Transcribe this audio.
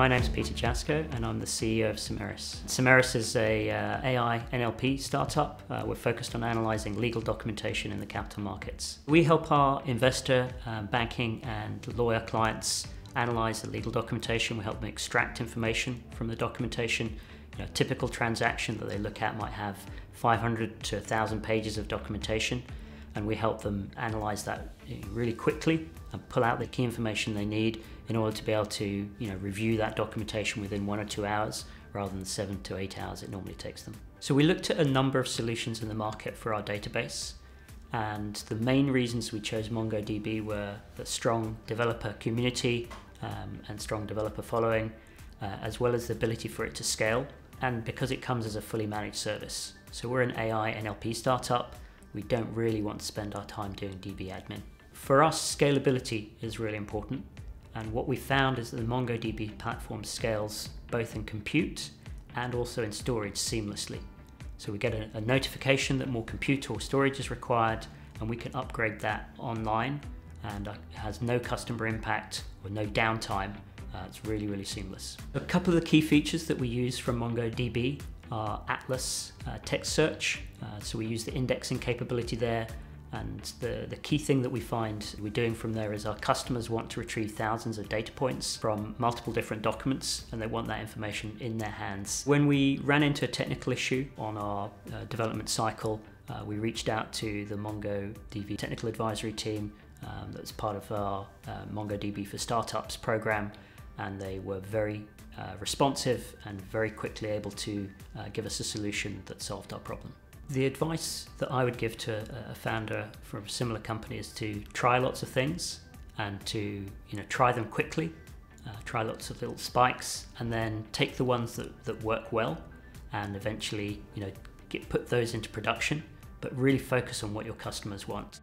My name's Peter Jasko and I'm the CEO of Semeris. Semeris is a uh, AI NLP startup. Uh, we're focused on analysing legal documentation in the capital markets. We help our investor, uh, banking and lawyer clients analyse the legal documentation. We help them extract information from the documentation. You know, a typical transaction that they look at might have 500 to 1,000 pages of documentation and we help them analyze that really quickly and pull out the key information they need in order to be able to you know review that documentation within one or two hours rather than seven to eight hours it normally takes them. So we looked at a number of solutions in the market for our database and the main reasons we chose MongoDB were the strong developer community um, and strong developer following uh, as well as the ability for it to scale and because it comes as a fully managed service. So we're an AI NLP startup we don't really want to spend our time doing DB admin. For us, scalability is really important. And what we found is that the MongoDB platform scales both in compute and also in storage seamlessly. So we get a, a notification that more compute or storage is required and we can upgrade that online and it has no customer impact or no downtime. Uh, it's really, really seamless. A couple of the key features that we use from MongoDB our Atlas uh, text search. Uh, so we use the indexing capability there. And the, the key thing that we find we're doing from there is our customers want to retrieve thousands of data points from multiple different documents and they want that information in their hands. When we ran into a technical issue on our uh, development cycle, uh, we reached out to the MongoDB technical advisory team um, that's part of our uh, MongoDB for Startups program and they were very uh, responsive and very quickly able to uh, give us a solution that solved our problem. The advice that I would give to a founder from a similar company is to try lots of things and to you know try them quickly, uh, try lots of little spikes, and then take the ones that, that work well, and eventually you know get put those into production. But really focus on what your customers want.